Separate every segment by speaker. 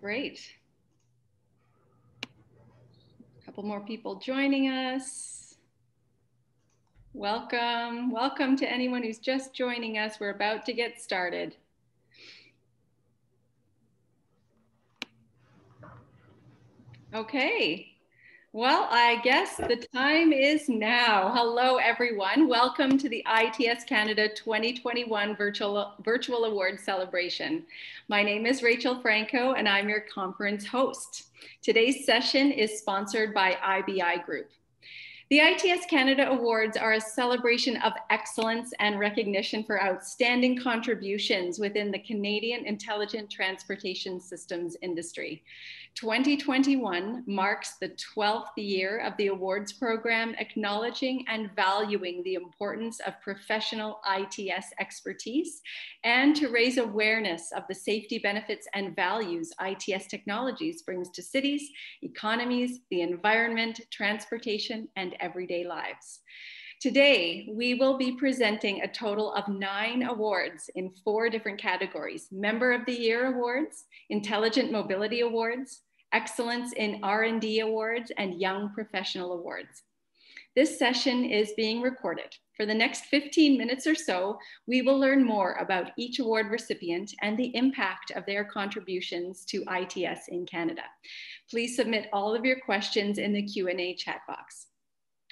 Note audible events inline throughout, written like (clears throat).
Speaker 1: Great. A couple more people joining us. Welcome. Welcome to anyone who's just joining us. We're about to get started. Okay, well, I guess the time is now. Hello, everyone. Welcome to the ITS Canada 2021 Virtual, Virtual Award celebration. My name is Rachel Franco, and I'm your conference host. Today's session is sponsored by IBI Group. The ITS Canada Awards are a celebration of excellence and recognition for outstanding contributions within the Canadian intelligent transportation systems industry. 2021 marks the 12th year of the awards program, acknowledging and valuing the importance of professional ITS expertise and to raise awareness of the safety benefits and values ITS technologies brings to cities, economies, the environment, transportation, and everyday lives. Today, we will be presenting a total of nine awards in four different categories. Member of the Year Awards, Intelligent Mobility Awards, Excellence in R&D Awards, and Young Professional Awards. This session is being recorded. For the next 15 minutes or so, we will learn more about each award recipient and the impact of their contributions to ITS in Canada. Please submit all of your questions in the Q&A chat box.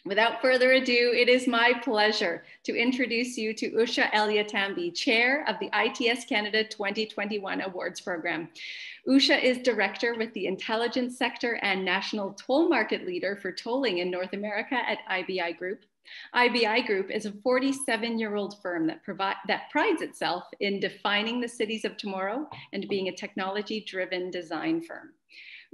Speaker 1: Without further ado, it is my pleasure to introduce you to Usha Elyatamby, Chair of the ITS Canada 2021 Awards Program. Usha is Director with the Intelligence Sector and National Toll Market Leader for Tolling in North America at IBI Group. IBI Group is a 47-year-old firm that, provide, that prides itself in defining the cities of tomorrow and being a technology-driven design firm.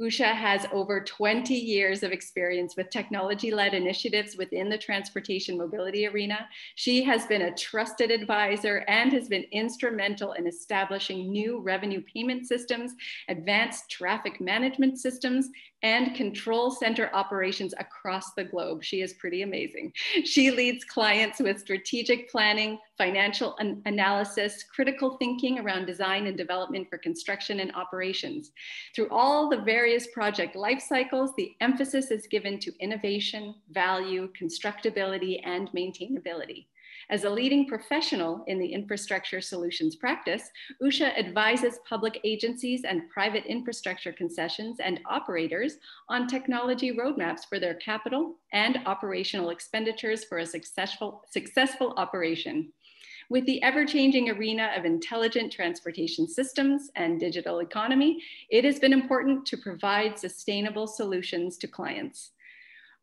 Speaker 1: Usha has over 20 years of experience with technology led initiatives within the transportation mobility arena. She has been a trusted advisor and has been instrumental in establishing new revenue payment systems, advanced traffic management systems, and control center operations across the globe. She is pretty amazing. She leads clients with strategic planning, financial an analysis, critical thinking around design and development for construction and operations. Through all the various project life cycles, the emphasis is given to innovation, value, constructability, and maintainability. As a leading professional in the infrastructure solutions practice, Usha advises public agencies and private infrastructure concessions and operators on technology roadmaps for their capital and operational expenditures for a successful, successful operation. With the ever changing arena of intelligent transportation systems and digital economy, it has been important to provide sustainable solutions to clients.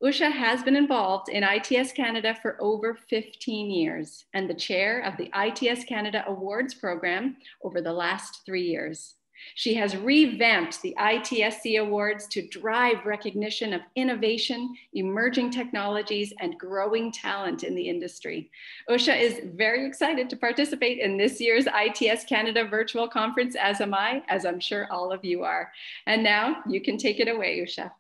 Speaker 1: Usha has been involved in ITS Canada for over 15 years and the chair of the ITS Canada Awards program over the last three years. She has revamped the ITSC Awards to drive recognition of innovation, emerging technologies, and growing talent in the industry. Usha is very excited to participate in this year's ITS Canada Virtual Conference, as am I, as I'm sure all of you are. And now you can take it away, Usha.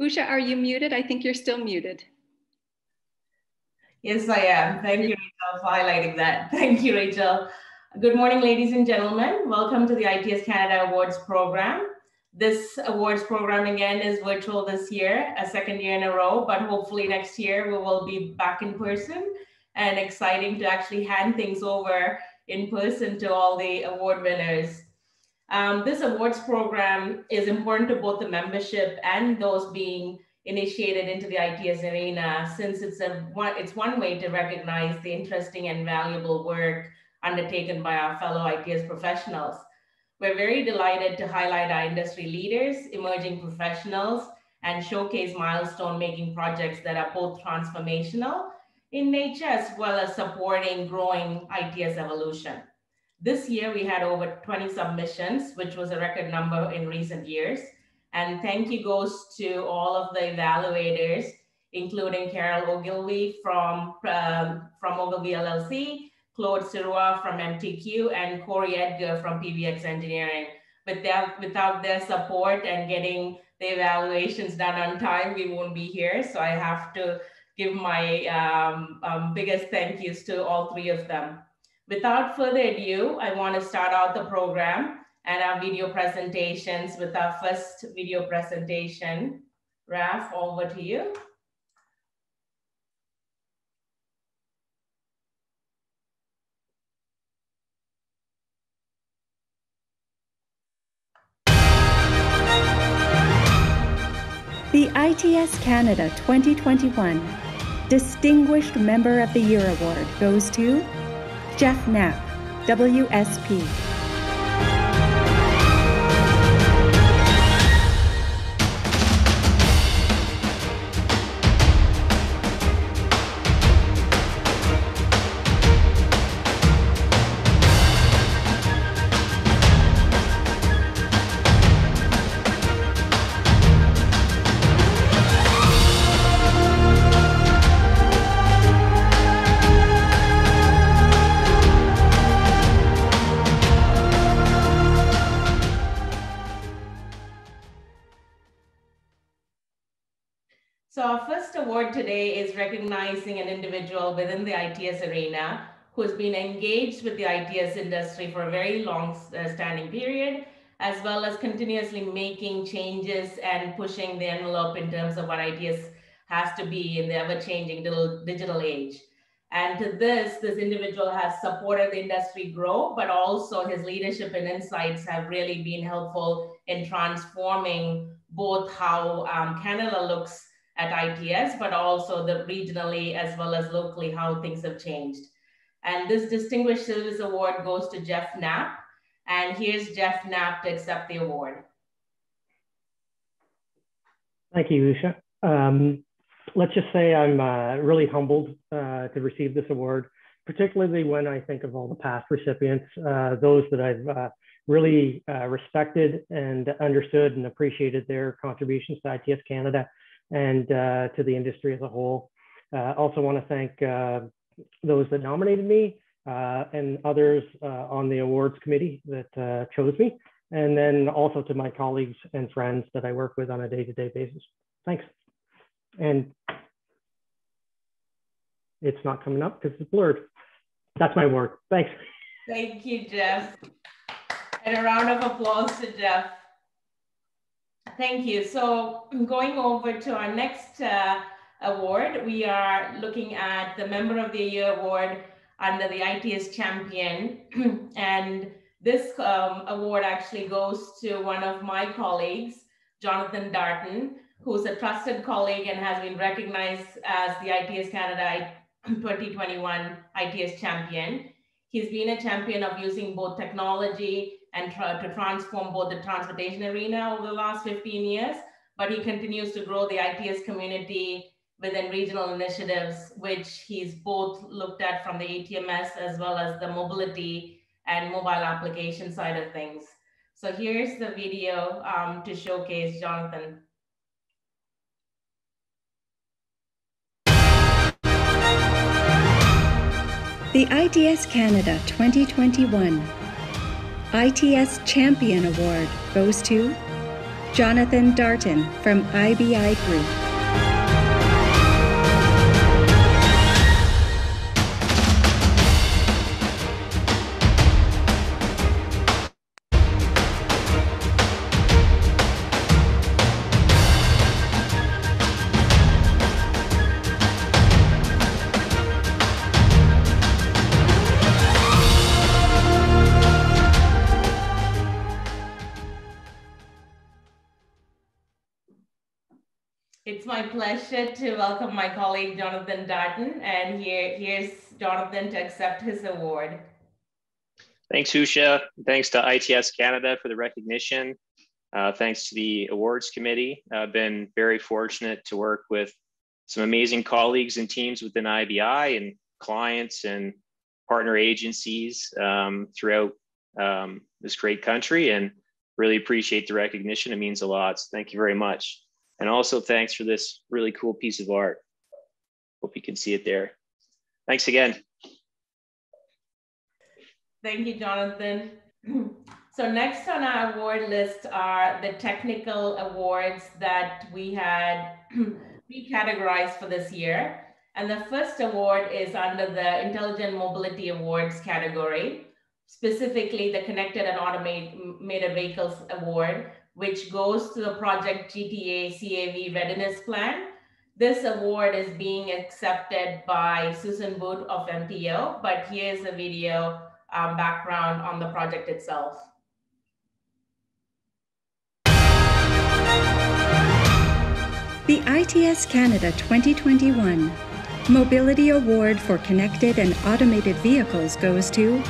Speaker 1: Usha, are you muted? I think you're still muted.
Speaker 2: Yes, I am. Thank you, Rachel, for highlighting that. (laughs) Thank you, Rachel. Good morning, ladies and gentlemen. Welcome to the ITS Canada Awards program. This awards program again is virtual this year, a second year in a row, but hopefully next year we will be back in person and exciting to actually hand things over in person to all the award winners. Um, this awards program is important to both the membership and those being initiated into the ITS arena, since it's a it's one way to recognize the interesting and valuable work undertaken by our fellow ITS professionals. We're very delighted to highlight our industry leaders, emerging professionals, and showcase milestone making projects that are both transformational in nature as well as supporting growing ITS evolution. This year, we had over 20 submissions, which was a record number in recent years. And thank you goes to all of the evaluators, including Carol Ogilvy from, um, from Ogilvy LLC, Claude Sirua from MTQ, and Corey Edgar from PBX Engineering. Without, without their support and getting the evaluations done on time, we won't be here. So I have to give my um, um, biggest thank yous to all three of them. Without further ado, I want to start out the program and our video presentations with our first video presentation. Raf, over to you.
Speaker 1: The ITS Canada 2021 Distinguished Member of the Year Award goes to Geoff Knapp, WSP. Recognizing an individual within the ITS arena who's been engaged with the ITS industry for a very long uh, standing period, as well as continuously making changes and pushing the envelope in terms of what ITS has to be in the ever-changing digital age. And to this, this individual has supported the industry grow, but also his leadership and insights have really been helpful in transforming both how um, Canada looks at ITS, but also the regionally as well as locally how things have changed. And this Distinguished Service Award goes to Geoff Knapp. And here's Geoff Knapp to accept the award.
Speaker 3: Thank you, Usha. Um, let's just say I'm uh, really humbled uh, to receive this award, particularly when I think of all the past recipients, uh, those that I've uh, really uh, respected and understood and appreciated their contributions to ITS Canada and uh, to the industry as a whole. Uh, also want to thank uh, those that nominated me and others on the awards committee that chose me. And then also to my colleagues and friends that I work with on a day-to-day -day basis. Thanks. And it's not coming up because it's blurred. That's my word. Thanks.
Speaker 2: Thank you, Geoff. And a round of applause to Geoff. Thank you. So going over to our next uh, award, we are looking at the Member of the Year Award under the ITS Champion. (clears throat) and this um, award actually goes to one of my colleagues, Jonathan Darton, who's a trusted colleague and has been recognized as the ITS Canada (clears throat) 2021 ITS Champion. He's been a champion of using both technology and try to transform both the transportation arena over the last 15 years, but he continues to grow the ITS community within regional initiatives, which he's both looked at from the ATMS as well as the mobility and mobile application side of things. So here's the video um, to showcase Jonathan.
Speaker 1: The ITS Canada 2021 ITS Champion Award goes to Jonathan Darton from IBI Group.
Speaker 2: Pleasure to welcome my colleague Jonathan Darton, and here, here's Jonathan to accept his award.
Speaker 4: Thanks, Usha. Thanks to ITS Canada for the recognition. Uh, thanks to the awards committee. I've been very fortunate to work with some amazing colleagues and teams within IBI and clients and partner agencies um, throughout um, this great country and really appreciate the recognition. It means a lot. So thank you very much. And also thanks for this really cool piece of art. Hope you can see it there. Thanks again.
Speaker 2: Thank you, Jonathan. (clears throat) So next on our award list are the technical awards that we had (clears throat) recategorized for this year. And the first award is under the Intelligent Mobility Awards category, specifically the Connected and Automated Vehicles Award, which goes to the Project GTA CAV Readiness Plan. This award is being accepted by Susan Booth of MTO, but here's a video um, background on the project itself.
Speaker 5: The ITS Canada 2021 Mobility Award for Connected and Automated Vehicles goes to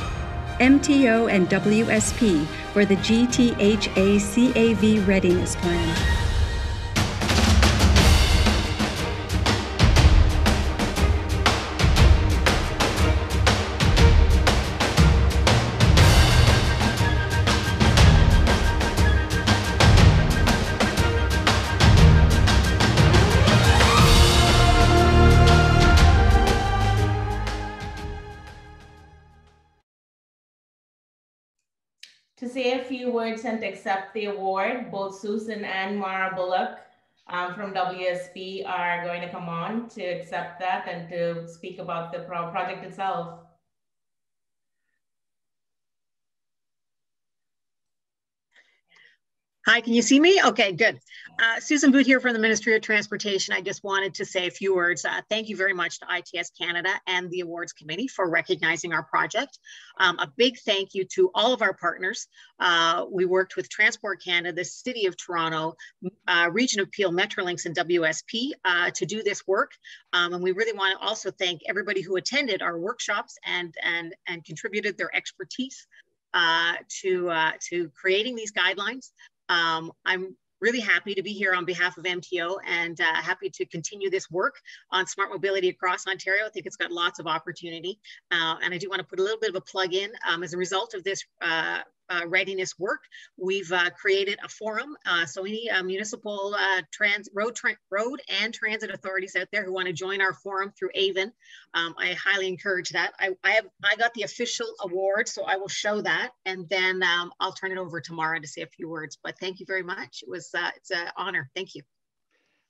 Speaker 5: MTO and WSP for the GTHA CAV Readiness Plan.
Speaker 2: And accept the award. Both Susan and Mara Bullock um, from WSP are going to come on to accept that and to speak about the pro project itself.
Speaker 6: Hi, can you see me? Okay, good. Uh, Susan Booth here from the Ministry of Transportation. I just wanted to say a few words. Uh, thank you very much to ITS Canada and the Awards Committee for recognizing our project. Um, a big thank you to all of our partners. Uh, we worked with Transport Canada, the City of Toronto, uh, Region of Peel, Metrolinx, and WSP uh, to do this work. Um, and we really want to also thank everybody who attended our workshops and, and, and contributed their expertise uh, to, to creating these guidelines. Um, I'm really happy to be here on behalf of MTO and uh, happy to continue this work on smart mobility across Ontario. I think it's got lots of opportunity. Uh, and I do want to put a little bit of a plug in. Um, as a result of this uh, readiness work. We've uh, created a forum. Uh, so any uh, municipal uh, trans road, tra road and transit authorities out there who want to join our forum through AVEN, um, I highly encourage that. I, I, have I got the official award, so I will show that, and then um, I'll turn it over to Mara to say a few words. But thank you very much. It was uh, it's an honor. Thank you.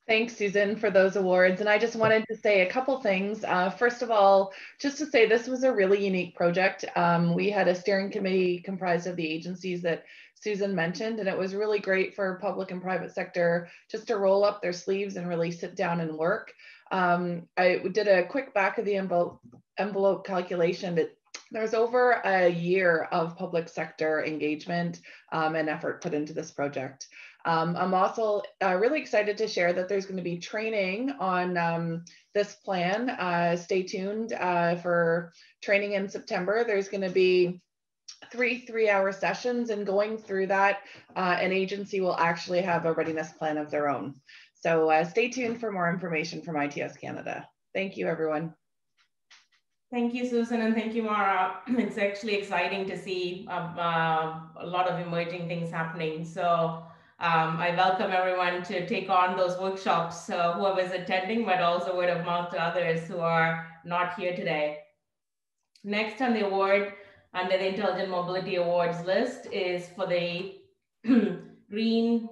Speaker 7: Thanks, Susan, for those awards. And I just wanted to say a couple things. Uh, first of all, just to say this was a really unique project. Um, we had a steering committee comprised of the agencies that Susan mentioned, and it was really great for public and private sector just to roll up their sleeves and really sit down and work. Um, I did a quick back of the envelope, envelope calculation that there's over a year of public sector engagement um, and effort put into this project. Um, I'm also uh, really excited to share that there's going to be training on um, this plan. Uh, stay tuned uh, for training in September. There's going to be three three hour sessions and going through that, uh, an agency will actually have a readiness plan of their own. So uh, stay tuned for more information from ITS Canada. Thank you, everyone.
Speaker 2: Thank you, Susan, and thank you, Mara. (clears throat) It's actually exciting to see uh, a lot of emerging things happening. So um, I welcome everyone to take on those workshops, uh, whoever is attending, but also word of mouth to others who are not here today. Next on the award, under the Intelligent Mobility Awards list is for the (clears throat) green,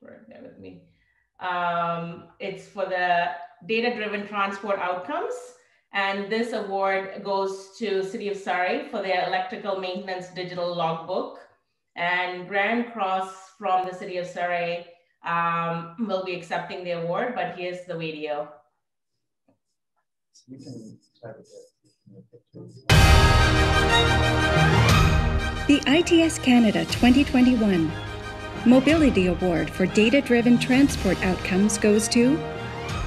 Speaker 2: with me. Um, it's for the data-driven transport outcomes. And this award goes to City of Surrey for their electrical maintenance digital logbook. And Graham Cross from the city of Surrey um, will be accepting the award, but here's the video.
Speaker 5: The ITS Canada 2021 Mobility Award for Data-Driven Transport Outcomes goes to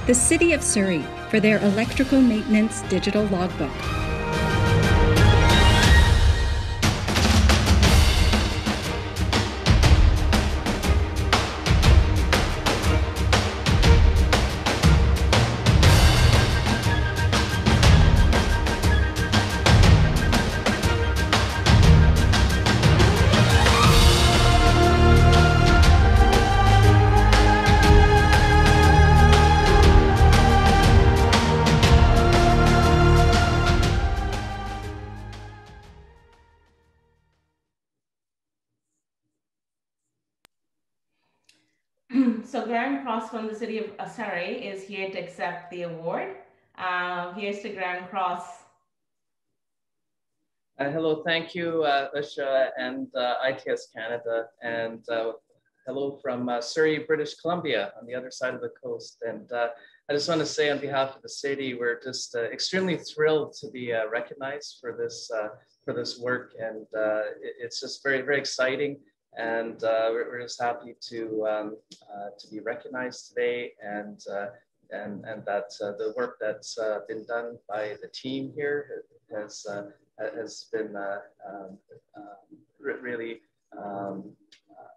Speaker 5: the City of Surrey for their Electrical Maintenance Digital Logbook.
Speaker 2: Cross from the city of Surrey is here to accept the award. Uh, here's to Graham Cross.
Speaker 8: Uh, hello, thank you, uh, Usha and uh, ITS Canada, and uh, hello from uh, Surrey, British Columbia, on the other side of the coast. And I just want to say on behalf of the city, we're just extremely thrilled to be recognized for this for this work, and it, it's just very very exciting. And we're, we're, just happy to um, to be recognized today, and and and that the work that's been done by the team here has has been uh, um, really, um, uh,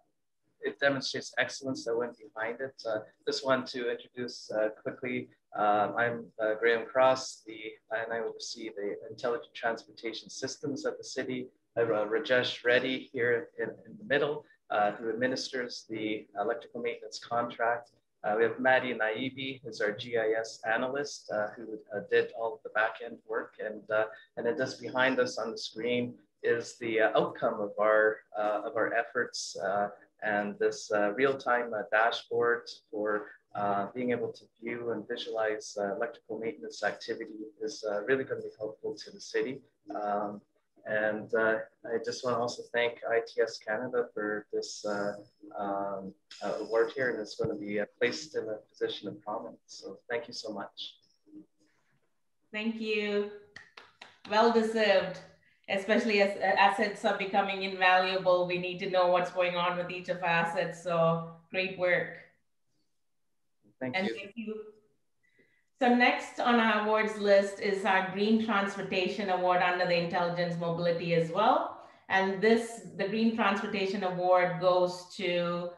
Speaker 8: it demonstrates excellence that went behind it. Uh, just want to introduce uh, quickly, um, I'm Graham Cross, the, and I oversee the intelligent transportation systems at the city. Rajesh Reddy here in, in the middle, who administers the electrical maintenance contract. Uh, we have Maddie Naibi, who's our GIS analyst, uh, who uh, did all of the back-end work. And, uh, and then just behind us on the screen is the uh, outcome of our, uh, of our efforts and this real-time dashboard for being able to view and visualize electrical maintenance activity is really going to be helpful to the city. Um, and uh, I just want to also thank ITS Canada for this uh, um, uh, award here, and it's going to be uh, placed in a position of prominence. So thank you so much.
Speaker 2: Thank you. Well deserved, especially as uh, assets are becoming invaluable. We need to know what's going on with each of our assets. So great work.
Speaker 8: Thank
Speaker 2: and
Speaker 8: you.
Speaker 2: Thank you so next on our awards list is our Green Transportation Award under the Intelligence Mobility as well. And this, the Green Transportation Award goes to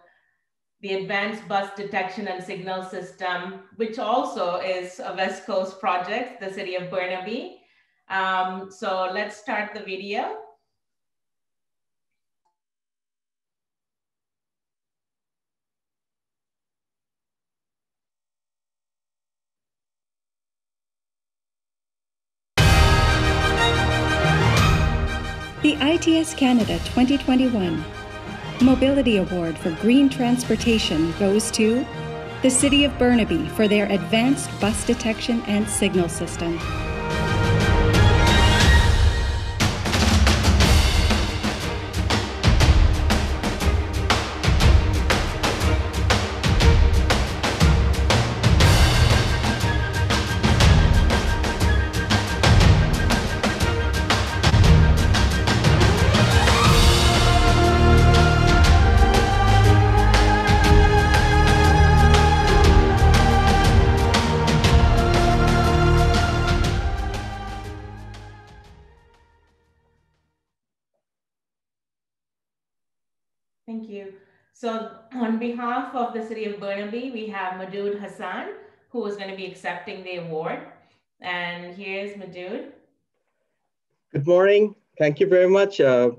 Speaker 2: the Advanced Bus Detection and Signal System, which also is a West Coast project, the city of Burnaby. Um, so let's start the video.
Speaker 5: ITS Canada 2021 Mobility Award for Green Transportation goes to the City of Burnaby for their advanced bus detection and signal system.
Speaker 2: On behalf of the city of Burnaby, we have Madood Hassan, who is going to be accepting the award. And here's Madood.
Speaker 9: Good morning. Thank you very much, uh,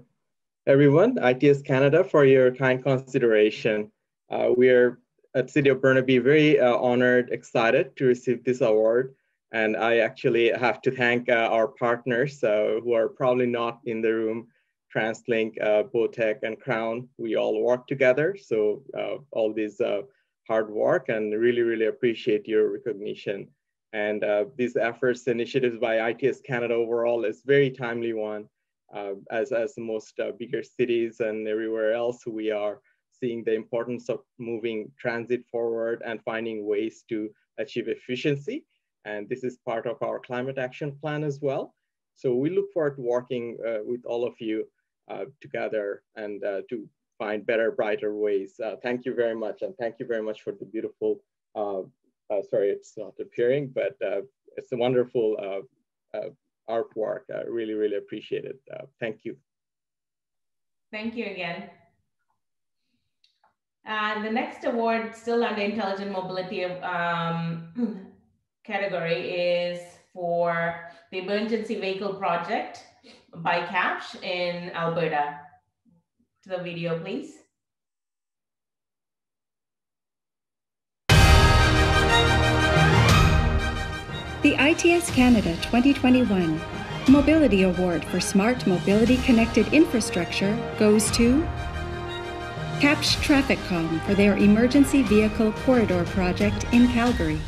Speaker 9: everyone, ITS Canada, for your kind consideration. Uh, we are at City of Burnaby very uh, honored, excited to receive this award. And I actually have to thank uh, our partners uh, who are probably not in the room TransLink, uh, Botec, and Crown, we all work together. So uh, all this uh, hard work and really, really appreciate your recognition. And uh, these efforts, initiatives by ITS Canada overall is very timely one. Uh, as, as most uh, bigger cities and everywhere else, we are seeing the importance of moving transit forward and finding ways to achieve efficiency. And this is part of our climate action plan as well. So we look forward to working uh, with all of you Uh, together and uh, to find better, brighter ways. Uh, thank you very much. And thank you very much for the beautiful, uh, uh, sorry, it's not appearing, but it's a wonderful artwork. I really, really appreciate it. thank you.
Speaker 2: Thank you again. And the next award, still under intelligent mobility um, (clears throat) category, is for the emergency vehicle project by Kapsch in Alberta. To the video, please.
Speaker 5: The ITS Canada 2021 Mobility Award for Smart Mobility Connected Infrastructure goes to Kapsch TrafficCom for their Emergency Vehicle Corridor project in Calgary.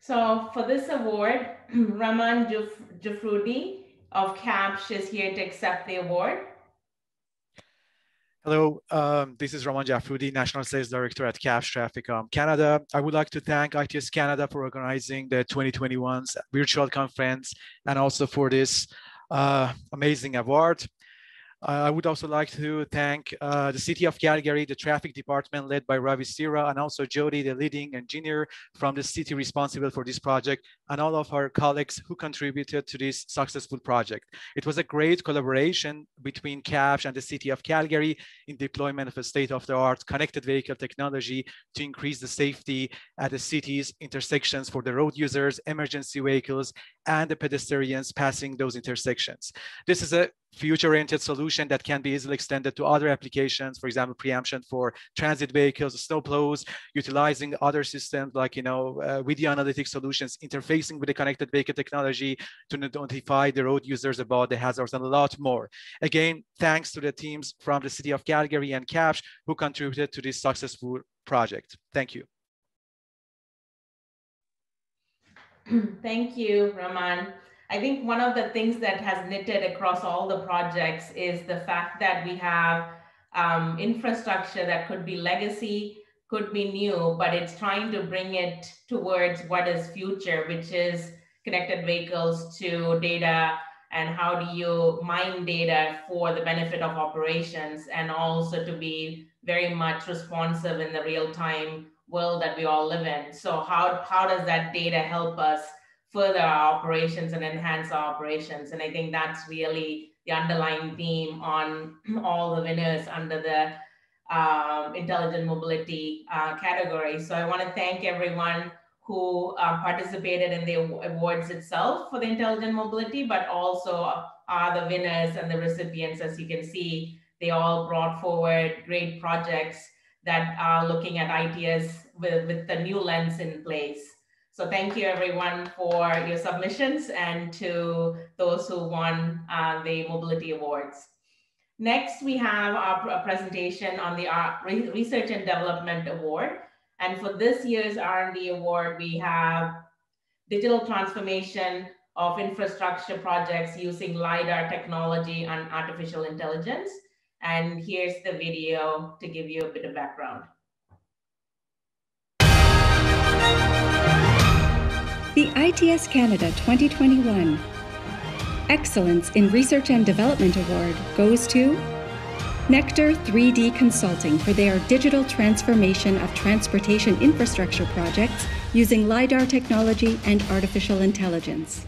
Speaker 2: So for this award, (clears throat) Raman Jafrudi of Kapsch is here to accept the award.
Speaker 10: Hello, um, this is Raman Jafrudi, National Sales Director at Kapsch TrafficCom Canada. I would like to thank ITS Canada for organizing the 2021 virtual conference and also for this uh, amazing award. I would also like to thank uh, the City of Calgary, the traffic department led by Ravi Sira, and also Jody, the leading engineer from the city responsible for this project, and all of our colleagues who contributed to this successful project. It was a great collaboration between Kapsch and the City of Calgary in deployment of a state-of-the-art connected vehicle technology to increase the safety at the city's intersections for the road users, emergency vehicles, and the pedestrians passing those intersections. This is a future-oriented solution that can be easily extended to other applications, for example, preemption for transit vehicles, snowplows, utilizing other systems like, you know, uh, video analytics solutions, interfacing with the connected vehicle technology to notify the road users about the hazards and a lot more. Again, thanks to the teams from the City of Calgary and Kapsch who contributed to this successful project. Thank you. (clears throat)
Speaker 2: Thank you, Raman. I think one of the things that has knitted across all the projects is the fact that we have um, infrastructure that could be legacy, could be new, but it's trying to bring it towards what is future, which is connected vehicles to data and how do you mine data for the benefit of operations and also to be very much responsive in the real time world that we all live in. So how, how does that data help us further our operations and enhance our operations? And I think that's really the underlying theme on (clears throat) all the winners under the um, intelligent mobility uh, category. So I want to thank everyone who uh, participated in the awards itself for the intelligent mobility, but also are the winners and the recipients. As you can see, they all brought forward great projects that are looking at ITS with, with the new lens in place. So thank you everyone for your submissions and to those who won uh, the Mobility Awards. Next, we have our presentation on the Research and Development Award. And for this year's R&D Award, we have digital transformation of infrastructure projects using LiDAR technology and artificial intelligence. And here's the video to give you a bit of background.
Speaker 5: The ITS Canada 2021 Excellence in Research and Development Award goes to Nektar3D Consulting for their digital transformation of transportation infrastructure projects using LiDAR technology and artificial intelligence.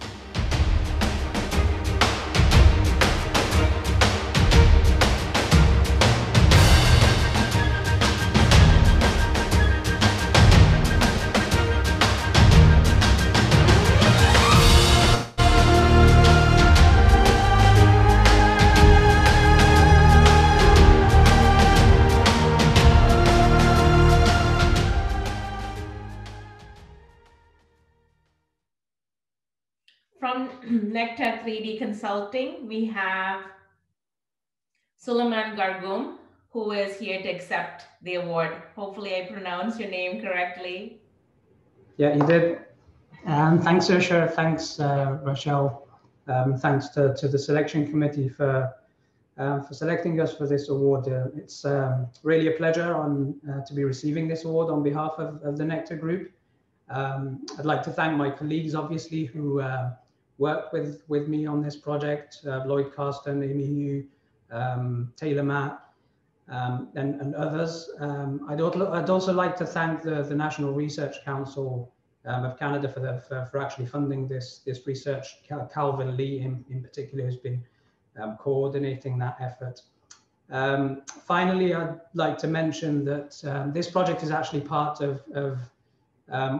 Speaker 2: Nektar3D Consulting, we have Suleiman Gargoum, who is here to accept the award. Hopefully I pronounced your name correctly.
Speaker 11: Yeah, you did. Um, thanks, Ursha. Thanks, uh, Rochelle. Um, thanks to, to the selection committee for um, for selecting us for this award. Uh, it's um, really a pleasure on uh, to be receiving this award on behalf of, of the Nektar Group. Um, I'd like to thank my colleagues, obviously, who uh, worked with, with me on this project, uh, Lloyd Carsten, Amy Hu, um, Taylor Matt, um, and, and, others. Um, I'd, also, I'd, also, like to thank the, the National Research Council um, of Canada for, the, for, for, actually funding this, this research. Calvin Lee in, in particular has been um, coordinating that effort. Um, finally, I'd like to mention that this project is actually part of, of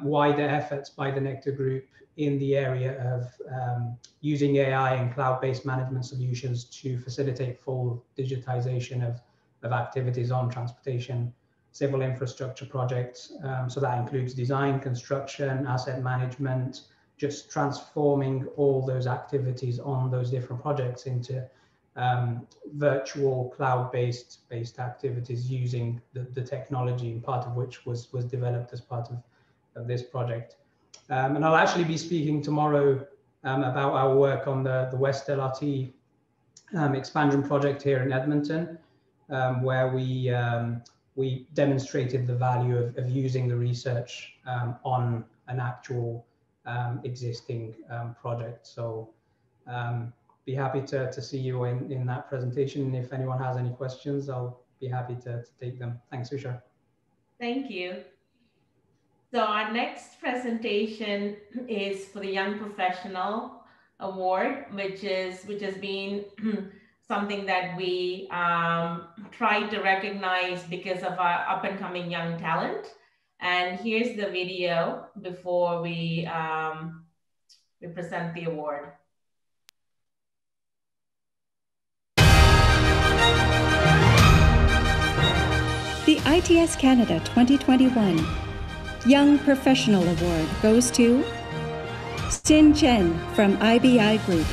Speaker 11: wider efforts by the Nektar Group in the area of um, using AI and cloud-based management solutions to facilitate full digitization of, of activities on transportation, civil infrastructure projects. Um, so that includes design, construction, asset management, just transforming all those activities on those different projects into um, virtual cloud-based based activities using the, the technology, part of which was was developed as part of, of this project. Um, and I'll actually be speaking tomorrow um, about our work on the, the West LRT um, expansion project here in Edmonton, um, where we, um, we demonstrated the value of, of using the research um, on an actual existing project. So be happy to, to see you in, in that presentation. If anyone has any questions, I'll be happy to, to take them. Thanks, Usha.
Speaker 2: Thank you. So our next presentation is for the Young Professional Award, which is which has been (clears throat) something that we um, try to recognize because of our up and coming young talent. And here's the video before we um, we present the award.
Speaker 5: The ITS Canada 2021 Young Professional Award goes to Xin Chen from IBI Group.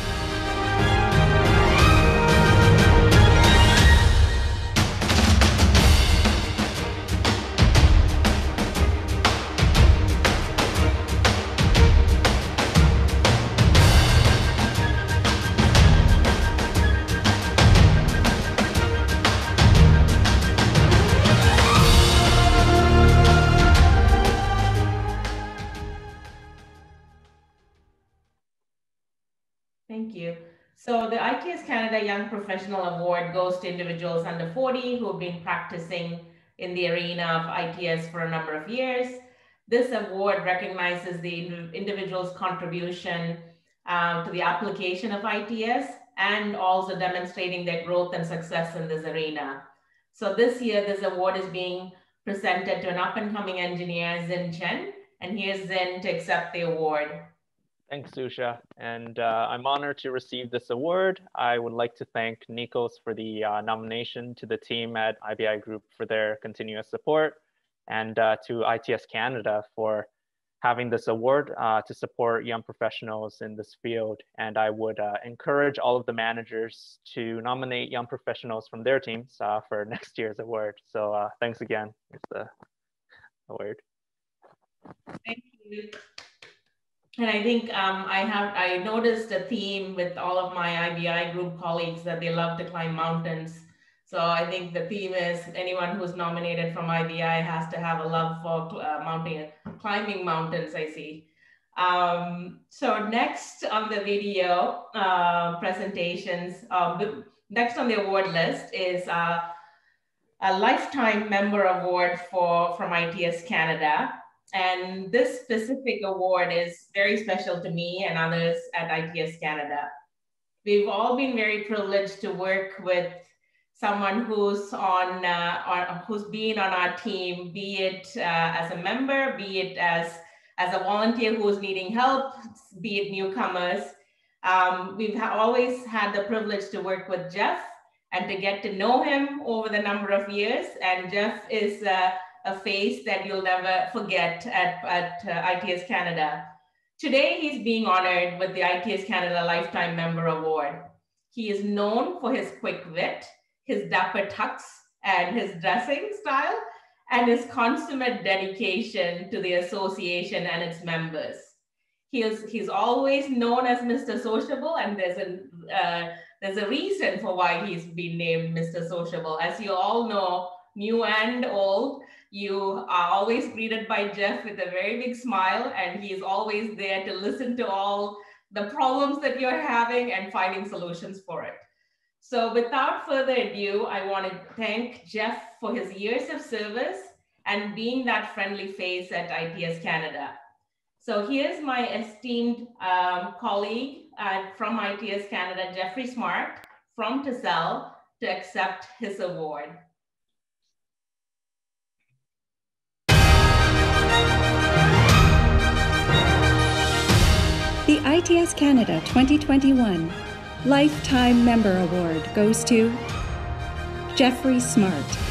Speaker 2: Young Professional Award goes to individuals under 40 who have been practicing in the arena of ITS for a number of years. This award recognizes the individual's contribution uh, to the application of ITS and also demonstrating their growth and success in this arena. So this year, this award is being presented to an up and coming engineer, Xin Chen, and here's Xin to accept the award.
Speaker 12: Thanks, Usha. And uh, I'm honored to receive this award. I would like to thank Nikos for the uh, nomination to the team at IBI Group for their continuous support and uh, to ITS Canada for having this award uh, to support young professionals in this field. And I would uh, encourage all of the managers to nominate young professionals from their teams uh, for (laughs) next year's award. So thanks again. Here's the award.
Speaker 2: Thank you. And I think um, I have I noticed a theme with all of my IBI group colleagues that they love to climb mountains. So I think the theme is anyone who's nominated from IBI has to have a love for uh, mountain climbing mountains. I see. Um, so next on the video uh, presentations, um, next on the award list is uh, a lifetime member award for from ITS Canada. And this specific award is very special to me and others at ITS Canada. We've all been very privileged to work with someone who's on uh, who's been on our team, be it uh, as a member, be it as as a volunteer who's needing help, be it newcomers. Um, we've ha always had the privilege to work with Jeff and to get to know him over the number of years. And Jeff is uh, a face that you'll never forget at, at uh, ITS Canada. Today, he's being honored with the ITS Canada Lifetime Member Award. He is known for his quick wit, his dapper tux, and his dressing style, and his consummate dedication to the association and its members. He is, he's always known as Mr. Sociable, and there's a, uh, there's a reason for why he's been named Mr. Sociable. As you all know, new and old, you are always greeted by Jeff with a very big smile, and he is always there to listen to all the problems that you're having and finding solutions for it. So without further ado, I want to thank Jeff for his years of service and being that friendly face at ITS Canada. So here's my esteemed um, colleague uh, from ITS Canada, Jeffrey Smart from TESAL to accept his award.
Speaker 5: The ITS Canada 2021 Lifetime Member Award goes to Jeffrey Smart.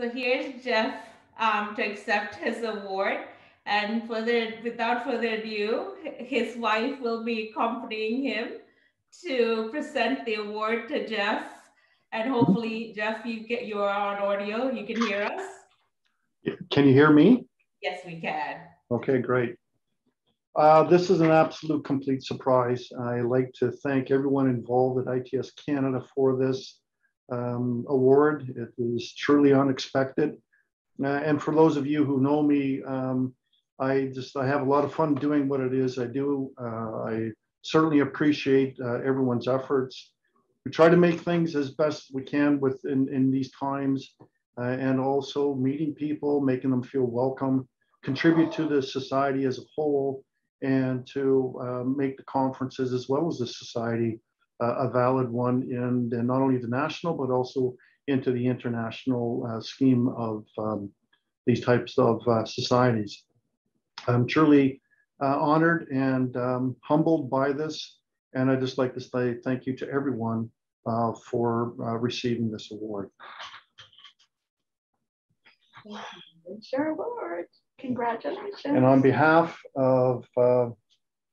Speaker 2: So here's Jeff um, to accept his award. And further, without further ado, his wife will be accompanying him to present the award to Jeff. And hopefully, Jeff, you get you are on audio. You can hear us.
Speaker 13: Can you hear me?
Speaker 2: Yes, we can.
Speaker 13: Okay, great. Uh, this is an absolute complete surprise. I like to thank everyone involved at ITS Canada for this um, award. It was truly unexpected. Uh, and for those of you who know me, um, I just I have a lot of fun doing what it is I do. Uh, I certainly appreciate uh, everyone's efforts. We try to make things as best we can with in, these times, uh, and also meeting people, making them feel welcome, contribute to the society as a whole, and to uh, make the conferences as well as the society a valid one in, in, not only the national but also into the international uh, scheme of um, these types of uh, societies. I'm truly uh, honored and um, humbled by this, and I'd just like to say thank you to everyone uh, for receiving this award.
Speaker 7: You. Your award. Congratulations.
Speaker 13: And on behalf of uh,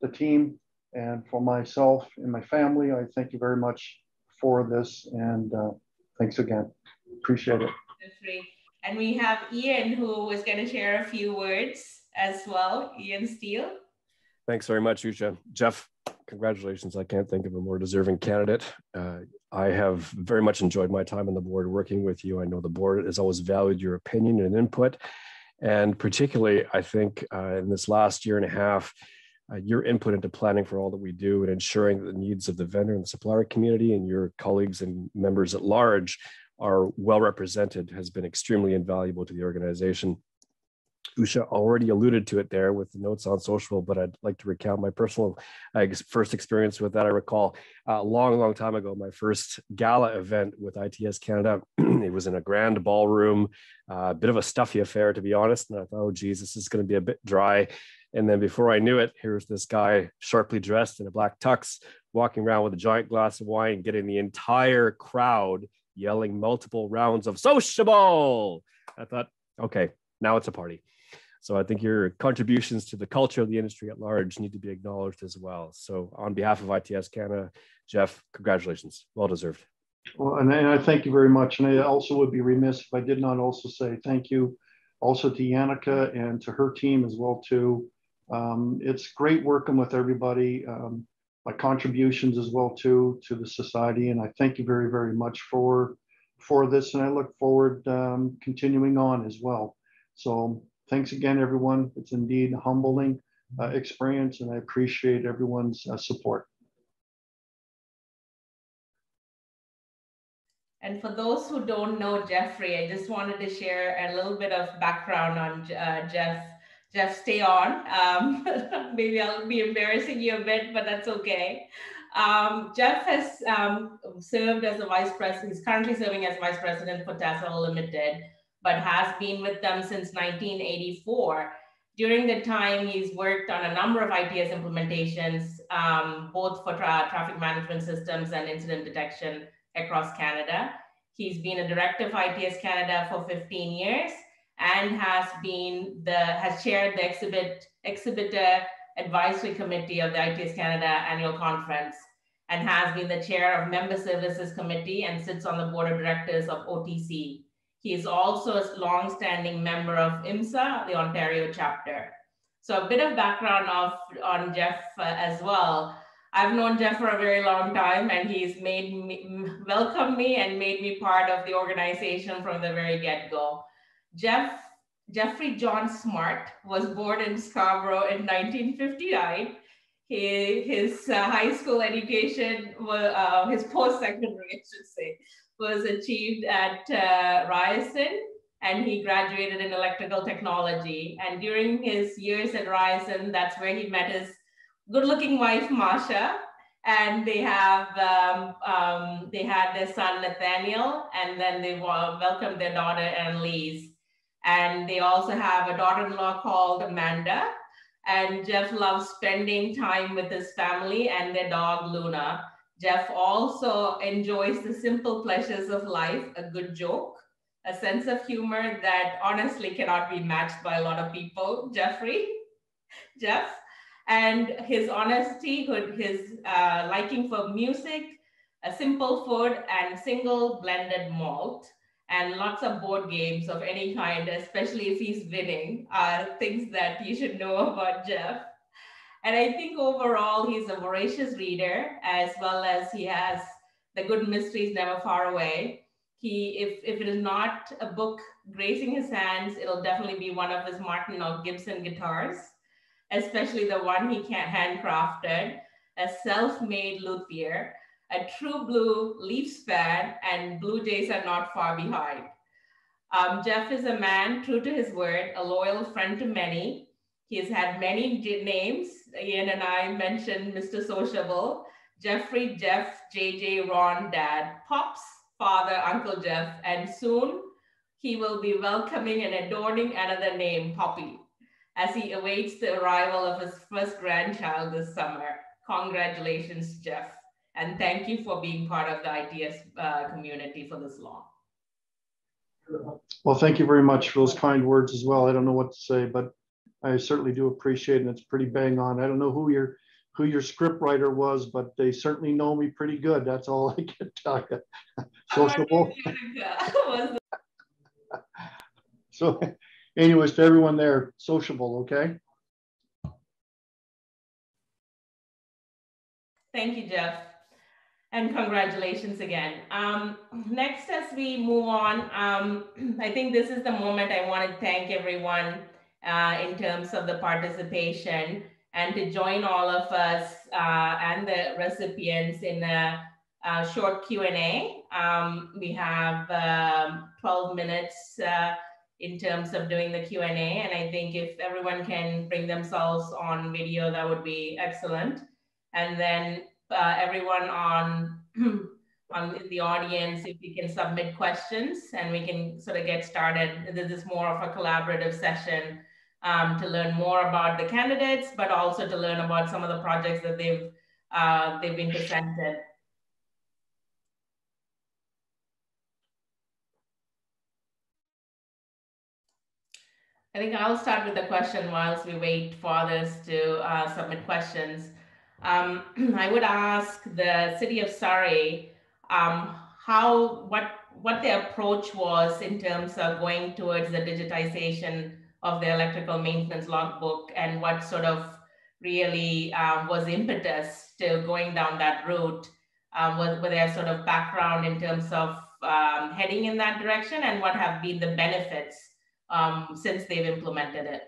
Speaker 13: the team and for myself and my family, I thank you very much for this. And uh, thanks again. Appreciate it.
Speaker 2: And we have Ian who was going to share a few words as well. Ian Steele.
Speaker 14: Thanks very much, Usha. Jeff, congratulations. I can't think of a more deserving candidate. Uh, I have very much enjoyed my time on the board working with you. I know the board has always valued your opinion and input. And particularly, I think uh, in this last year and a half, uh, your input into planning for all that we do and ensuring that the needs of the vendor and the supplier community and your colleagues and members at large are well represented has been extremely invaluable to the organization. Usha already alluded to it there with the notes on social, but I'd like to recount my personal uh, first experience with that. I recall a uh, long, long time ago, my first gala event with ITS Canada. (clears throat) it was in a grand ballroom, a uh, bit of a stuffy affair, to be honest. And I thought, oh, geez, this is going to be a bit dry. And then before I knew it, here's this guy sharply dressed in a black tux, walking around with a giant glass of wine, getting the entire crowd yelling multiple rounds of sociable. I thought, okay, now it's a party. So I think your contributions to the culture of the industry at large need to be acknowledged as well. So on behalf of ITS Canada, Jeff, congratulations, well deserved.
Speaker 13: Well, and, and I thank you very much. And I also would be remiss if I did not also say thank you also to Yannicka and to her team as well too. Um, it's great working with everybody. Um, my contributions as well too to the society, and I thank you very very much for for this, and I look forward um, continuing on as well. So thanks again, everyone. It's indeed a humbling uh, experience, and I appreciate everyone's uh, support.
Speaker 2: And for those who don't know Jeffrey, I just wanted to share a little bit of background on uh, Jeff. Jeff, stay on. Um, (laughs) maybe I'll be embarrassing you a bit, but that's okay. Um, Jeff has um, served as a vice president. He's currently serving as vice president for Tassal Limited but has been with them since 1984. During the time, he's worked on a number of ITS implementations, um, both for tra traffic management systems and incident detection across Canada. He's been a director of ITS Canada for 15 years and has been the has chaired the exhibit exhibitor advisory committee of the ITS Canada annual conference and has been the chair of member services committee and sits on the board of directors of OTC, he is also a long-standing member of IMSA, the Ontario chapter. So a bit of background of, on Jeff uh, as well. I've known Jeff for a very long time and he's made me, welcome me and made me part of the organization from the very get-go. Jeff, Jeffrey John Smart was born in Scarborough in 1959. He, his uh, high school education, uh, his post-secondary, (laughs) I should say, was achieved at uh, Ryerson and he graduated in electrical technology. And during his years at Ryerson, that's where he met his good looking wife, Masha. And they have, um, um, they had their son, Nathaniel, and then they welcomed their daughter, Annalise. And they also have a daughter-in-law called Amanda. And Jeff loves spending time with his family and their dog, Luna. Jeff also enjoys the simple pleasures of life, a good joke, a sense of humor that honestly cannot be matched by a lot of people, Jeffrey, (laughs) Jeff, and his honesty, his uh, liking for music, a simple food, and single blended malt, and lots of board games of any kind, especially if he's winning, are things that you should know (laughs) about Jeff. And I think overall, he's a voracious reader, as well as he has the good mysteries never far away. He, if, if it is not a book gracing his hands, it'll definitely be one of his Martin or Gibson guitars, especially the one he can't handcrafted, a self-made luthier, a true blue Leafs fan, and Blue Jays are not far behind. Um, Jeff is a man true to his word, a loyal friend to many. He has had many names. Ian and I mentioned Mr. Sociable, Jeffrey, Jeff, JJ, Ron, Dad, Pops, Father, Uncle Jeff, and soon he will be welcoming and adorning another name, Poppy, as he awaits the arrival of his first grandchild this summer. Congratulations, Jeff. And thank you for being part of the ITS uh, community for this long.
Speaker 13: Well, thank you very much for those kind words as well. I don't know what to say, but I certainly do appreciate it. And it's pretty bang on. I don't know who your who your script writer was, but they certainly know me pretty good. That's all (laughs) I can tell you. (laughs) Sociable. (laughs) so, anyways, to everyone there, sociable, okay?
Speaker 2: Thank you, Jeff. And congratulations again. Um, next, as we move on, um, (clears throat) I think this is the moment I want to thank everyone uh, in terms of the participation and to join all of us uh, and the recipients in a, a short Q&A. Um, we have um, 12 minutes uh, in terms of doing the Q&A. And I think if everyone can bring themselves on video, that would be excellent. And then uh, everyone on, (clears throat) on in the audience, if you can submit questions and we can sort of get started. This is more of a collaborative session um, to learn more about the candidates, but also to learn about some of the projects that they've, uh, they've been presented. I think I'll start with the question whilst we wait for others to uh, submit questions. Um, (clears throat) I would ask the city of Surrey um, how what what their approach was in terms of going towards the digitization of the electrical maintenance logbook and what sort of really um, was impetus to going down that route? Um, was, was there sort of background in terms of um, heading in that direction and what have been the benefits um, since they've implemented it?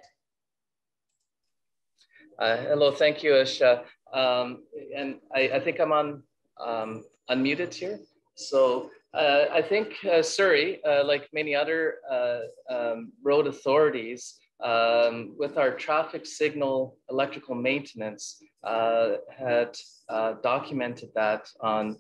Speaker 8: Uh, hello, thank you, Asha. Um, and I, I, think I'm on um, unmuted here. So uh, I think uh, Surrey, uh, like many other uh, um, road authorities, um, with our traffic signal electrical maintenance, uh, had uh, documented that on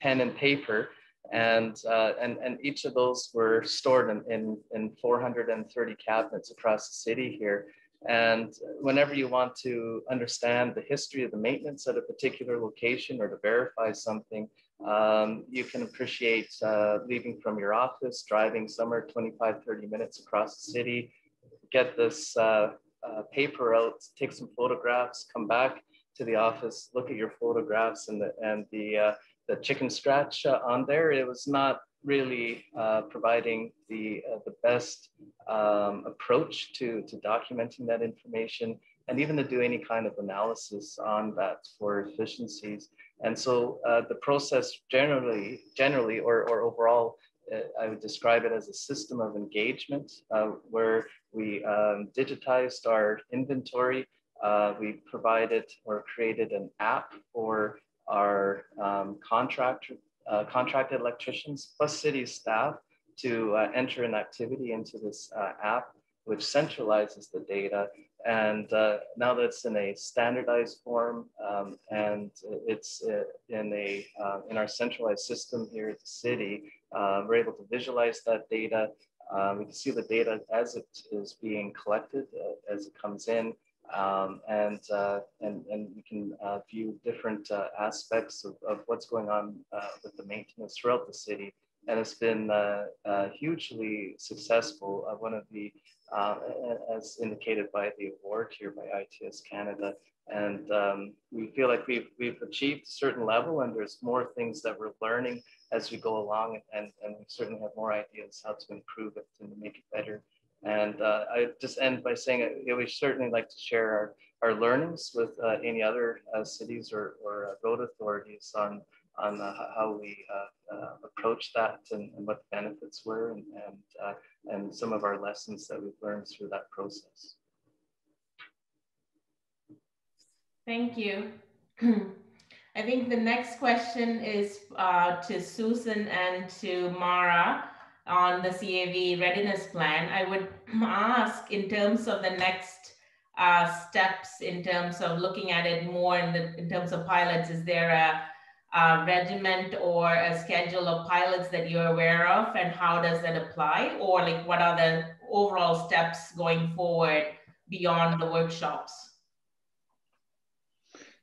Speaker 8: pen and paper. And, and, and each of those were stored in, in, in 430 cabinets across the city here. And whenever you want to understand the history of the maintenance at a particular location or to verify something, um, you can appreciate uh, leaving from your office, driving somewhere 25, 30 minutes across the city, get this uh, uh, paper out, take some photographs, come back to the office, look at your photographs and the, and the, uh, the chicken scratch uh, on there. It was not really uh, providing the, the best um, approach to, to documenting that information and even to do any kind of analysis on that for efficiencies. And so uh, the process generally, generally or, or overall, uh, I would describe it as a system of engagement uh, where we um, digitized our inventory. Uh, we provided or created an app for our um, contractor, uh, contracted electricians plus city staff to uh, enter an activity into this app, which centralizes the data and uh, now that it's in a standardized form um, and it's uh, in a uh, in our centralized system here at the city, uh, we're able to visualize that data. We can see the data as it is being collected, uh, as it comes in, um, and, uh, and, and we can view different aspects of, of what's going on with the maintenance throughout the city and it's been uh, uh, hugely successful. Uh, one of the, uh, as indicated by the award here by ITS Canada, and um, we feel like we've we've achieved a certain level, and there's more things that we're learning as we go along, and and we certainly have more ideas how to improve it and make it better. And uh, I just end by saying uh, we certainly like to share our, our learnings with uh, any other cities or, or road authorities on on uh, how we uh, uh, approach that and, and, what the benefits were and, and, and some of our lessons that we've learned through that process.
Speaker 2: Thank you. (clears throat) I think the next question is uh, to Susan and to Mara on the CAV readiness plan. I would ask in terms of the next uh, steps in terms of looking at it more in, the, in terms of pilots, is there a uh, regiment or a schedule of pilots that you're aware of and how does that apply? Or like what are the overall steps going forward beyond the workshops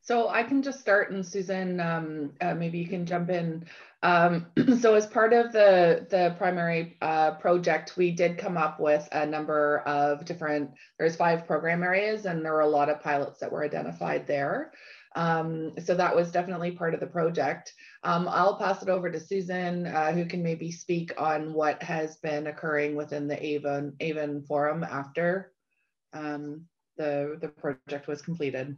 Speaker 7: so i can just start and susan um, uh, maybe you can jump in um, (clears throat) so as part of the the primary uh, project we did come up with a number of different there's five program areas and there were a lot of pilots that were identified there um, so that was definitely part of the project. Um, I'll pass it over to Susan, uh, who can maybe speak on what has been occurring within the AVIN, AVIN Forum after um, the, the project was completed.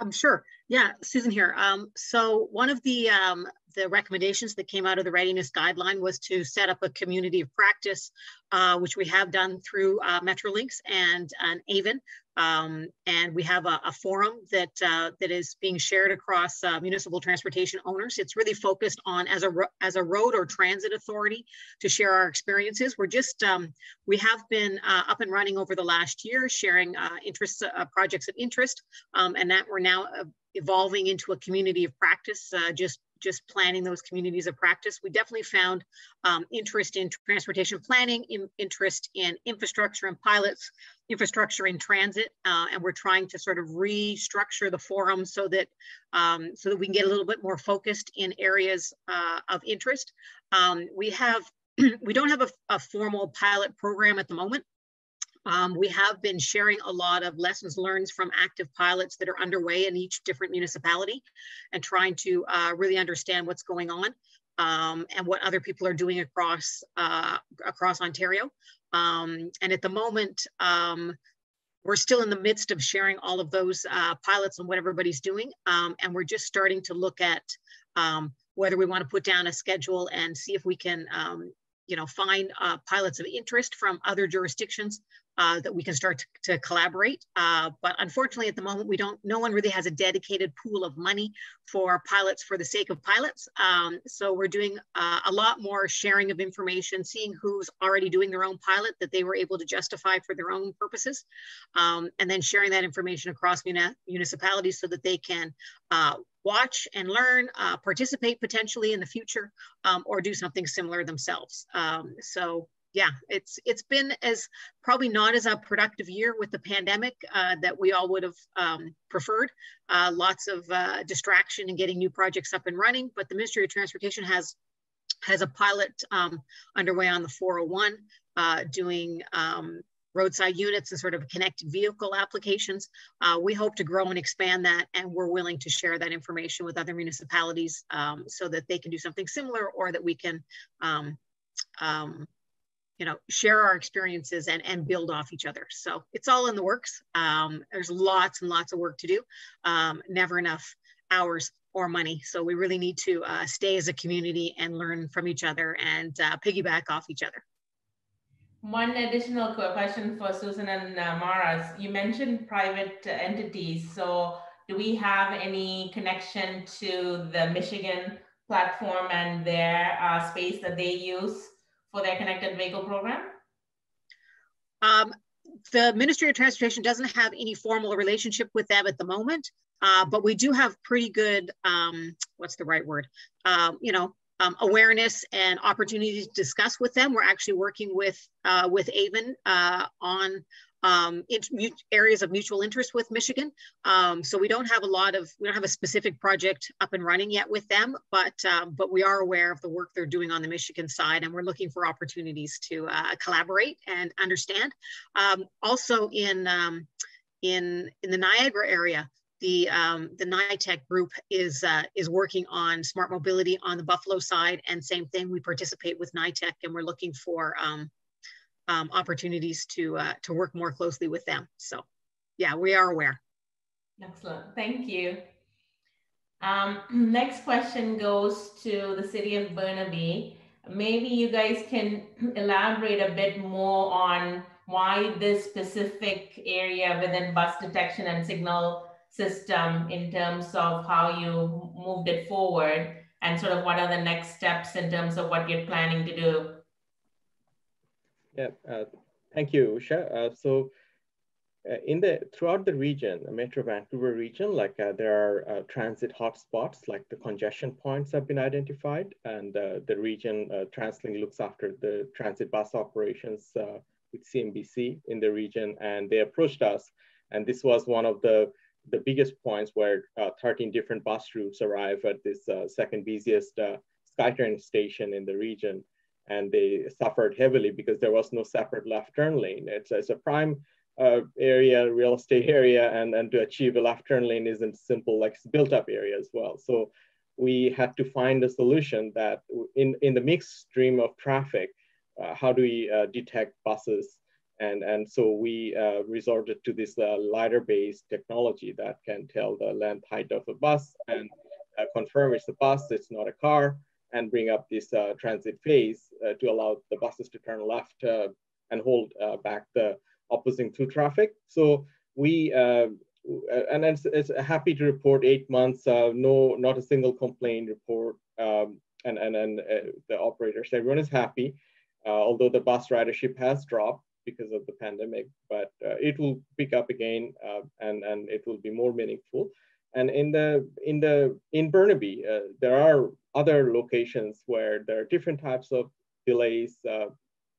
Speaker 6: I'm sure. Yeah, Susan here. Um, so one of the um, the recommendations that came out of the readiness guideline was to set up a community of practice, uh, which we have done through uh, Metrolinx and, and AVIN. Um, and we have a, a forum that uh, that is being shared across uh, municipal transportation owners. It's really focused on as a as a road or transit authority to share our experiences. We're just um, we have been uh, up and running over the last year, sharing uh, interests projects of interest, um, and that we're now evolving into a community of practice just just planning those communities of practice. We definitely found um, interest in transportation planning, in, interest in infrastructure and pilots, infrastructure in transit, uh, and we're trying to sort of restructure the forum so that um, so that we can get a little bit more focused in areas uh, of interest. Um, we have (clears throat) we don't have a, a formal pilot program at the moment. Um, we have been sharing a lot of lessons learned from active pilots that are underway in each different municipality and trying to uh, really understand what's going on um, and what other people are doing across, uh, across Ontario. Um, and at the moment, um, we're still in the midst of sharing all of those uh, pilots and what everybody's doing. Um, and we're just starting to look at um, whether we want to put down a schedule and see if we can um, you know, find uh, pilots of interest from other jurisdictions uh, that we can start to, to collaborate. Uh, but unfortunately, at the moment, we don't, no one really has a dedicated pool of money for pilots for the sake of pilots. Um, so we're doing uh, a lot more sharing of information, seeing who's already doing their own pilot that they were able to justify for their own purposes, um, and then sharing that information across municipalities so that they can uh, watch and learn, uh, participate potentially in the future, um, or do something similar themselves. Um, so yeah, it's it's been as probably not as a productive year with the pandemic uh, that we all would have um, preferred. Uh, lots of uh, distraction and getting new projects up and running, but the Ministry of Transportation has has a pilot um, underway on the 401 uh, doing um, roadside units and sort of connected vehicle applications. Uh, we hope to grow and expand that, and we're willing to share that information with other municipalities um, so that they can do something similar or that we can um, um, you know, share our experiences and, and build off each other. So it's all in the works. Um, there's lots and lots of work to do, um, never enough hours or money. So we really need to uh, stay as a community and learn from each other and uh, piggyback off each other.
Speaker 2: One additional question for Susan and uh, Mara. You mentioned private entities. So do we have any connection to the Michigan platform and their uh, space that they use for their connected vehicle program?
Speaker 6: Um, the Ministry of Transportation doesn't have any formal relationship with them at the moment, uh, but we do have pretty good, um, what's the right word? Um, you know, um, awareness and opportunities to discuss with them. We're actually working with uh, with AVIN uh, on um, areas of mutual interest with Michigan. Um, so we don't have a lot of, we don't have a specific project up and running yet with them, but, um, but we are aware of the work they're doing on the Michigan side and we're looking for opportunities to uh, collaborate and understand. Um, also in, um, in, in the Niagara area, the um, the NITTEC group is uh, is working on smart mobility on the Buffalo side, and same thing. We participate with NITTEC, and we're looking for um, um, opportunities to uh, to work more closely with them. So, yeah, we are aware.
Speaker 2: Excellent, thank you. Um, (clears throat) next question goes to the city of Burnaby. Maybe you guys can (clears throat) elaborate a bit more on why this specific area within bus detection and signal system in terms of how you moved it forward and sort of what are the next steps in terms of what you're planning to do?
Speaker 9: Yeah, uh, thank you, Usha. Uh, so uh, in the throughout the region, the Metro Vancouver region, like uh, there are uh, transit hotspots, like the congestion points have been identified, and uh, the region TransLink looks after the transit bus operations with CMBC in the region, and they approached us, and this was one of the the biggest points where uh, 13 different bus routes arrive at this uh, second busiest uh, SkyTrain station in the region. And they suffered heavily because there was no separate left turn lane. It's, it's a prime uh, area, real estate area, and, and to achieve a left turn lane isn't simple, like it's built up area as well. So we had to find a solution that in, in the mixed stream of traffic, uh, how do we uh, detect buses and, and so we uh, resorted to this uh, LiDAR-based technology that can tell the length height of a bus and uh, confirm it's a bus, it's not a car, and bring up this uh, transit phase uh, to allow the buses to turn left uh, and hold back the opposing through traffic. So we, and it's, it's, happy to report eight months, no, not a single complaint report, um, and, and, and the operators, everyone is happy. although the bus ridership has dropped, because of the pandemic, but uh, it will pick up again uh, and, and it will be more meaningful. And in the in the in Burnaby, uh, there are other locations where there are different types of delays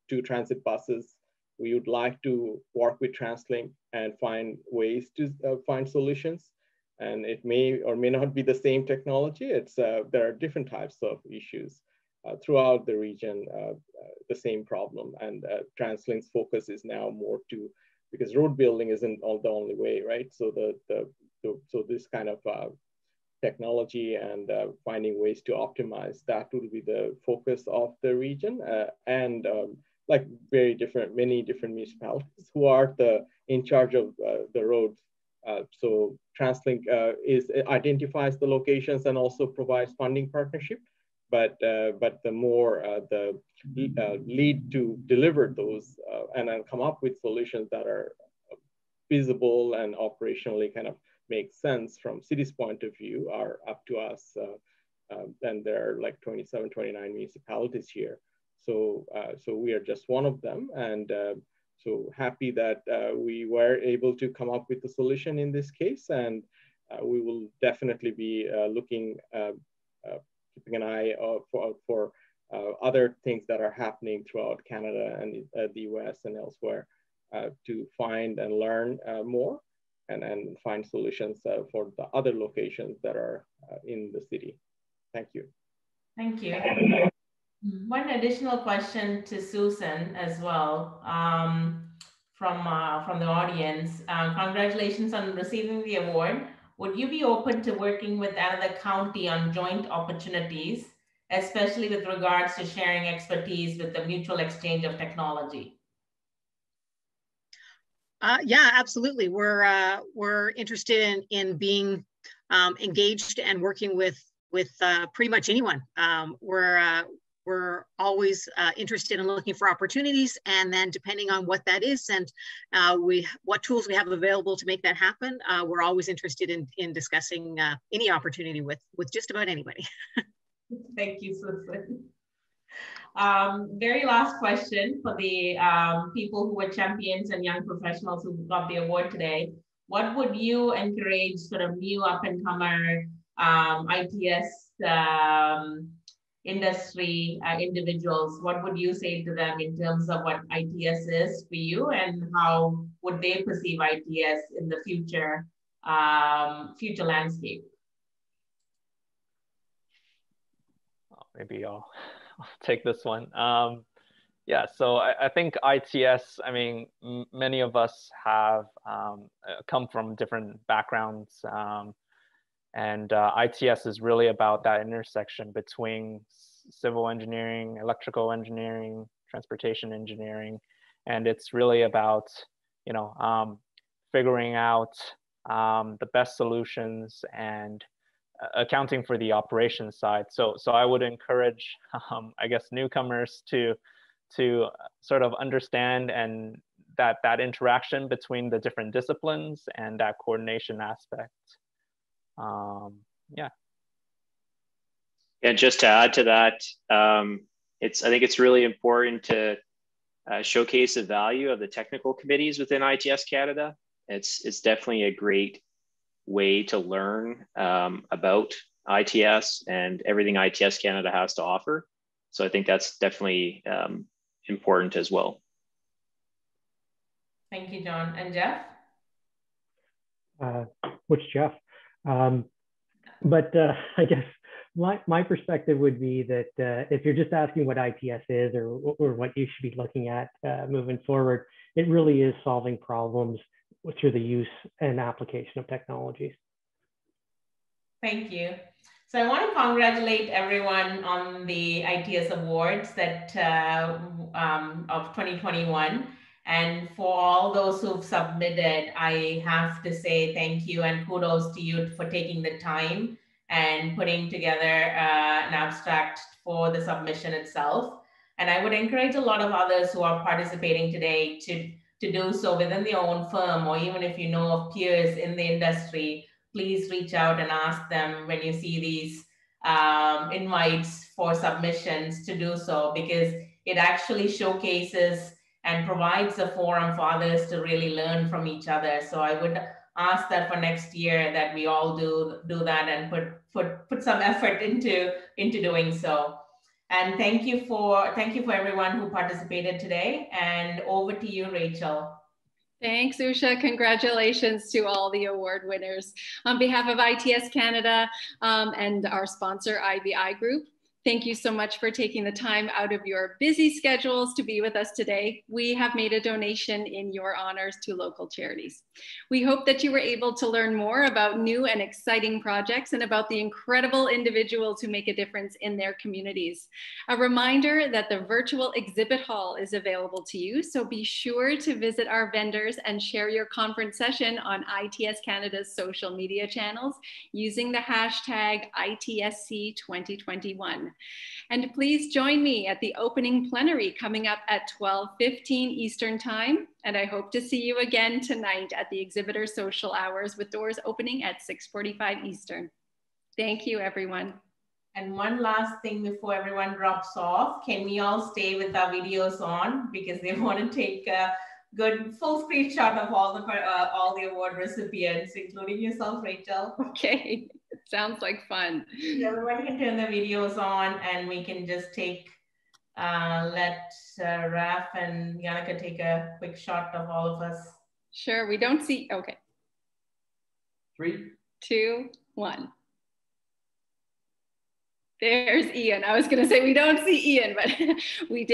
Speaker 9: to transit buses. We would like to work with TransLink and find ways to uh, find solutions. And it may or may not be the same technology. It's uh, there are different types of issues. Uh, throughout the region uh, uh, the same problem. And TransLink's focus is now more to, because road building isn't all the only way, right? So the, the, the so this kind of technology and uh, finding ways to optimize that will be the focus of the region uh, and um, like very different many different municipalities (laughs) who are the in charge of uh, the roads so translink is identifies the locations and also provides funding partnership but uh, but the more uh, the uh, lead to deliver those and then come up with solutions that are feasible and operationally kind of make sense from city's point of view are up to us. and there are like 27, 29 municipalities here. So, so we are just one of them. And so happy that uh, we were able to come up with a solution in this case. And uh, we will definitely be uh, looking keeping an eye uh, for, for uh, other things that are happening throughout Canada and uh, the US and elsewhere to find and learn more and, and find solutions for the other locations that are in the city. Thank you.
Speaker 2: Thank you. One additional question to Susan as well um, from, uh, from the audience. Uh, congratulations on receiving the award. Would you be open to working with another county on joint opportunities, especially with regards to sharing expertise with the mutual exchange of technology?
Speaker 6: Uh, yeah, absolutely. We're uh, we're interested in in being um, engaged and working with with uh, pretty much anyone. Um, we're uh, we're always uh, interested in looking for opportunities and then depending on what that is and uh, we what tools we have available to make that happen uh, we're always interested in in discussing uh, any opportunity with with just about anybody. (laughs)
Speaker 2: Thank you susan. Um, very last question for the um, people who were champions and young professionals who got the award today. What would you encourage sort of new up and comer um, its um, industry uh, individuals, what would you say to them in terms of what ITS is for you and how would they perceive ITS in the future, um, future landscape?
Speaker 12: Maybe I'll, (laughs) I'll take this one. Um, yeah, so I, I, think ITS, I mean, many of us have um, uh, come from different backgrounds. Um, and uh, ITS is really about that intersection between civil engineering, electrical engineering, transportation engineering. And it's really about, you know, um, figuring out um, the best solutions and uh, accounting for the operations side. So, so I would encourage, (laughs) um, I guess, newcomers to to sort of understand and that that interaction between the different disciplines and that coordination aspect um, yeah.
Speaker 4: And just to add to that, um, it's I think it's really important to uh, showcase the value of the technical committees within ITS Canada. It's it's definitely a great way to learn um, about ITS and everything ITS Canada has to offer. So I think that's definitely um, important as well.
Speaker 2: Thank you, John. And Jeff?
Speaker 3: Uh, which Jeff? Um, but uh, (laughs) I guess my, my perspective would be that uh, if you're just asking what IPS is or, or what you should be looking at uh, moving forward, it really is solving problems through the use and application of technologies.
Speaker 2: Thank you. So I want to congratulate everyone on the ITS awards that uh, um, of 2021. And for all those who've submitted, I have to say thank you and kudos to you for taking the time and putting together uh, an abstract for the submission itself. And I would encourage a lot of others who are participating today to, to do so within their own firm, or even if you know of peers in the industry, please reach out and ask them when you see these um, invites for submissions to do so, because it actually showcases and provides a forum for others to really learn from each other. So I would ask that for next year that we all do do that and put put put some effort into into doing so. And thank you for thank you for everyone who participated today. And over to you, Rachel.
Speaker 1: Thanks, Usha. Congratulations to all the award winners. On behalf of ITS Canada um, and our sponsor, IBI Group, Thank you so much for taking the time out of your busy schedules to be with us today. We have made a donation in your honors to local charities. We hope that you were able to learn more about new and exciting projects and about the incredible individuals who make a difference in their communities. A reminder that the virtual exhibit hall is available to you, so be sure to visit our vendors and share your conference session on ITS Canada's social media channels using the hashtag ITSC2021. And please join me at the opening plenary coming up at 12.15 Eastern Time. And I hope to see you again tonight at the exhibitor social hours with doors opening at 6.45 Eastern. Thank you, everyone.
Speaker 2: And one last thing before everyone drops off, can we all stay with our videos on because they (laughs) want to take a good full screenshot of all the uh, all the award recipients, including yourself, Rachel.
Speaker 1: Okay. (laughs) Sounds like fun.
Speaker 2: Yeah, everyone can turn the videos on and we can just take, uh, let uh, Raf and Yannicka take a quick shot of all of us.
Speaker 1: Sure, we don't see, okay.
Speaker 8: Three,
Speaker 1: two, one. There's Ian. I was gonna say we don't see Ian, but (laughs) we did.